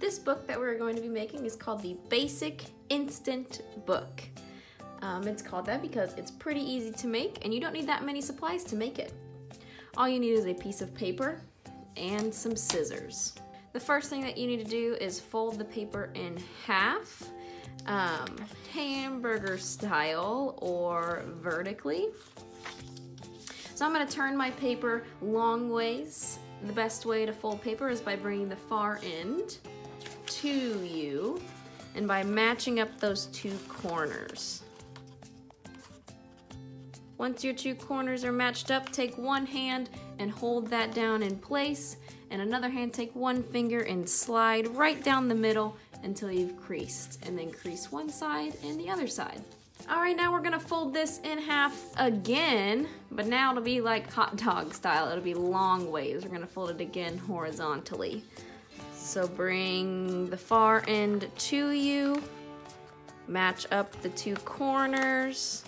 This book that we're going to be making is called the Basic Instant Book. Um, it's called that because it's pretty easy to make and you don't need that many supplies to make it. All you need is a piece of paper and some scissors. The first thing that you need to do is fold the paper in half, um, hamburger style or vertically. So I'm gonna turn my paper long ways. The best way to fold paper is by bringing the far end to you and by matching up those two corners. Once your two corners are matched up, take one hand and hold that down in place, and another hand take one finger and slide right down the middle until you've creased, and then crease one side and the other side. All right, now we're gonna fold this in half again, but now it'll be like hot dog style. It'll be long ways. We're gonna fold it again horizontally. So bring the far end to you, match up the two corners,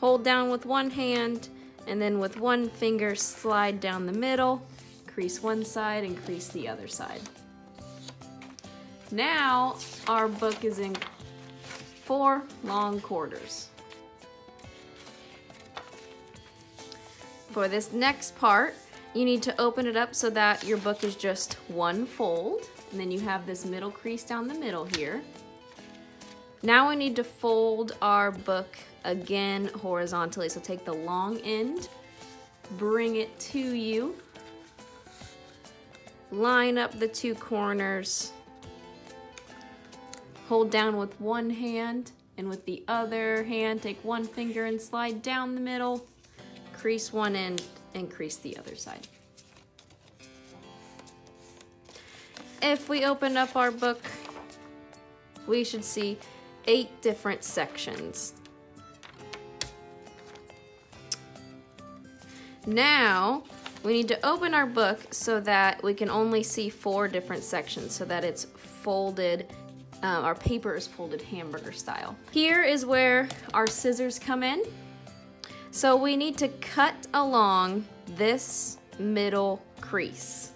Hold down with one hand and then with one finger slide down the middle, crease one side and crease the other side. Now our book is in four long quarters. For this next part, you need to open it up so that your book is just one fold. And then you have this middle crease down the middle here. Now we need to fold our book again horizontally. So take the long end, bring it to you, line up the two corners, hold down with one hand, and with the other hand, take one finger and slide down the middle, crease one end, and crease the other side. If we open up our book, we should see eight different sections. Now, we need to open our book so that we can only see four different sections so that it's folded, um, our paper is folded hamburger style. Here is where our scissors come in. So we need to cut along this middle crease.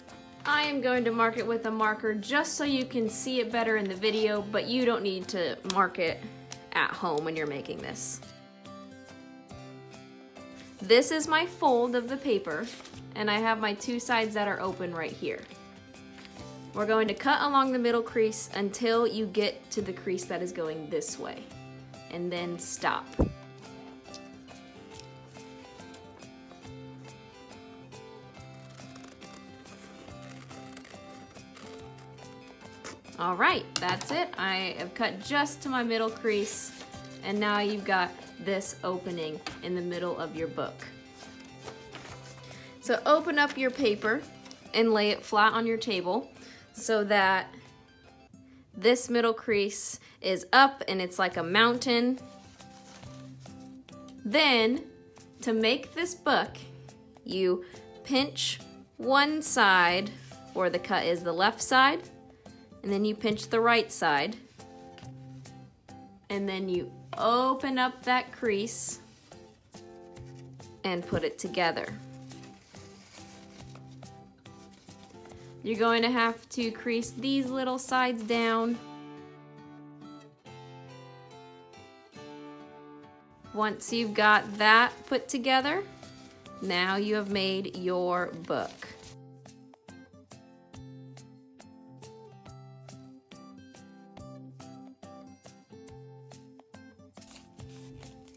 I am going to mark it with a marker just so you can see it better in the video, but you don't need to mark it at home when you're making this. This is my fold of the paper, and I have my two sides that are open right here. We're going to cut along the middle crease until you get to the crease that is going this way, and then stop. All right, that's it. I have cut just to my middle crease, and now you've got this opening in the middle of your book. So open up your paper and lay it flat on your table so that this middle crease is up and it's like a mountain. Then, to make this book, you pinch one side where the cut is the left side, and then you pinch the right side, and then you open up that crease and put it together. You're going to have to crease these little sides down. Once you've got that put together, now you have made your book.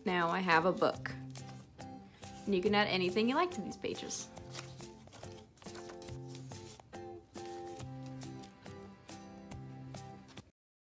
Now I have a book. And you can add anything you like to these pages.